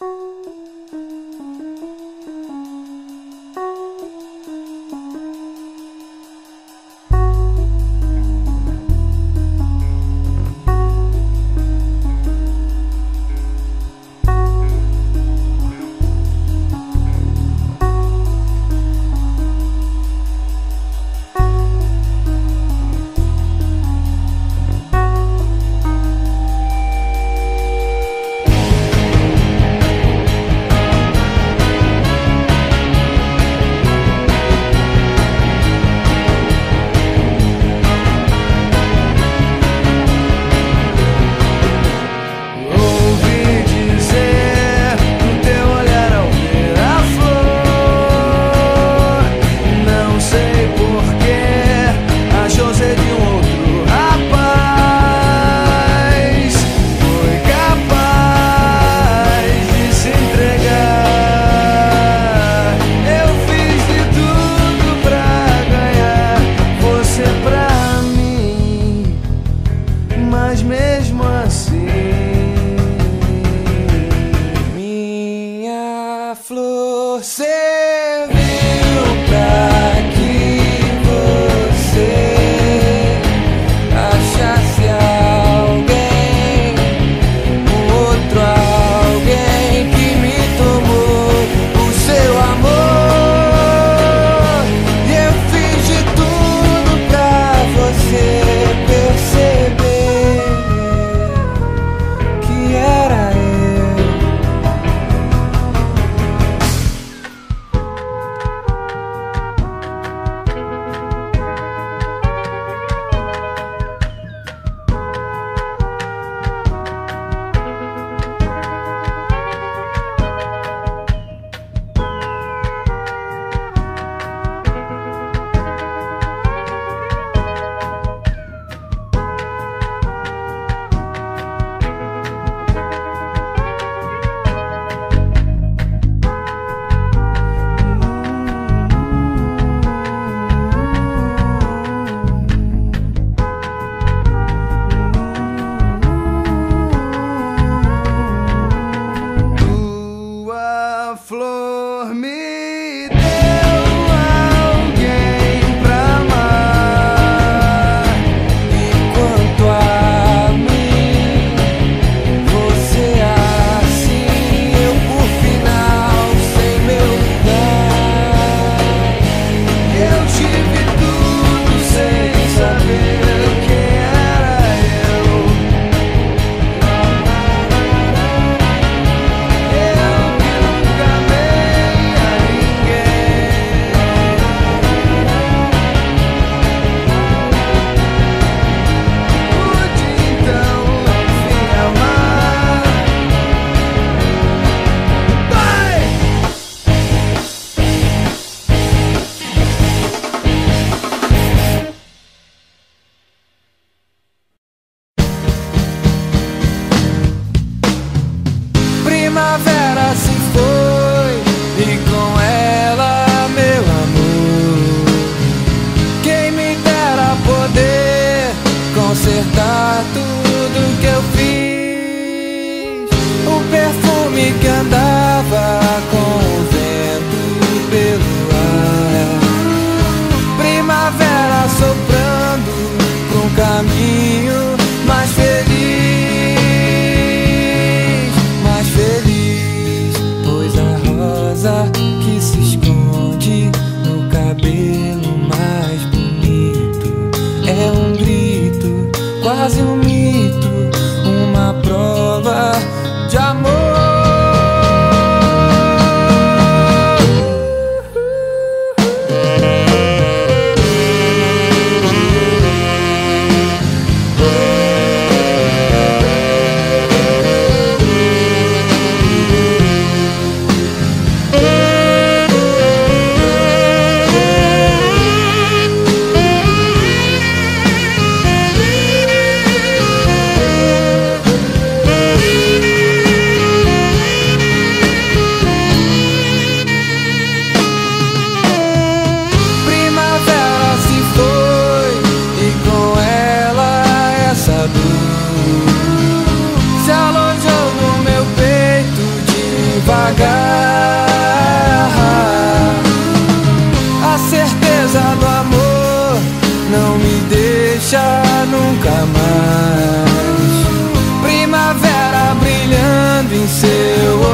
嗯。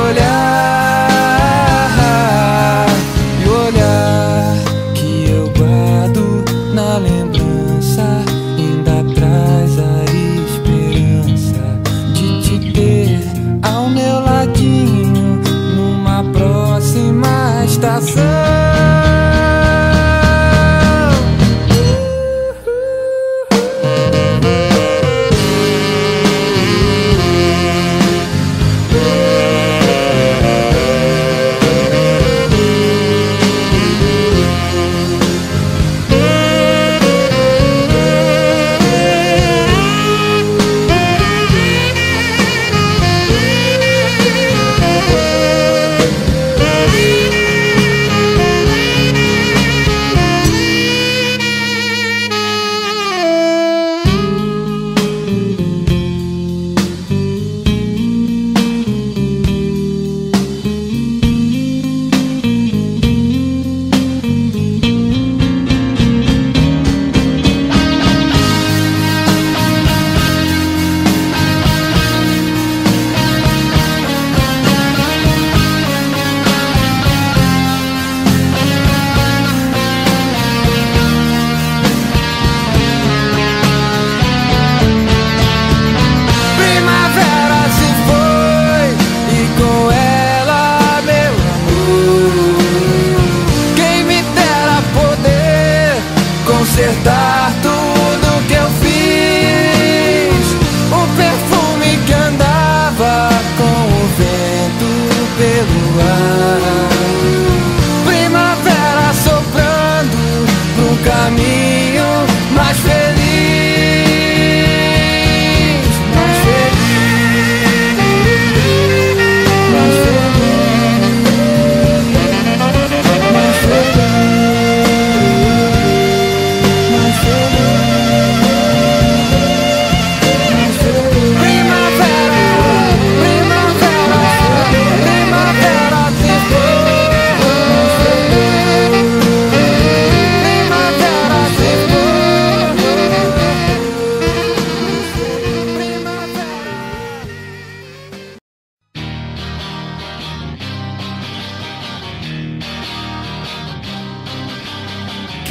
olhar.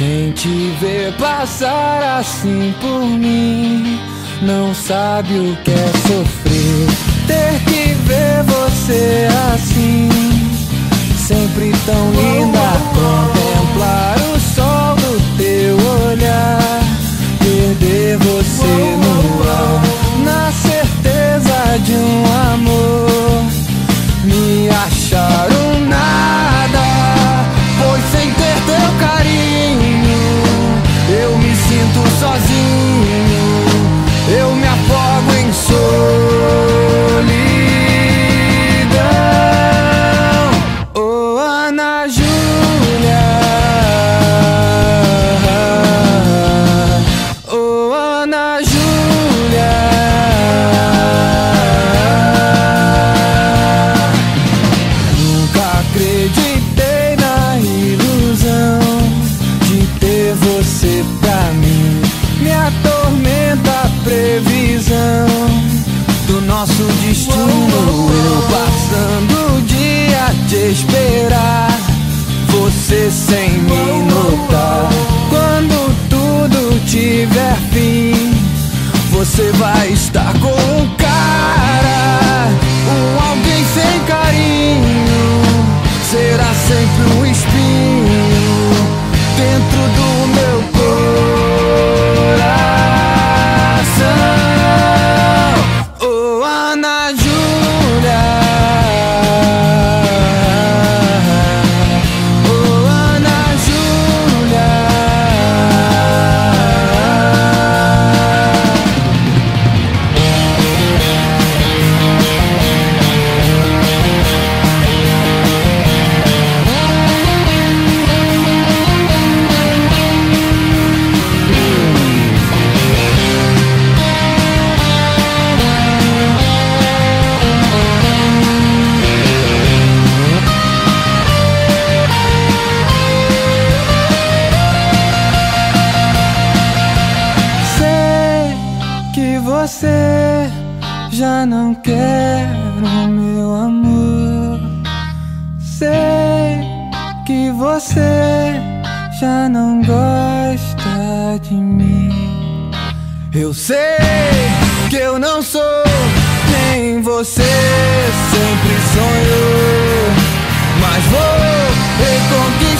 Quem te vê passar assim por mim não sabe o que é sofrer. Ter que ver você assim, sempre tão linda. você vai estar com um cara, um alguém sem carinho, será sempre um quero, meu amor. Sei que você já não gosta de mim. Eu sei que eu não sou quem você sempre sonhou, mas vou reconquistar.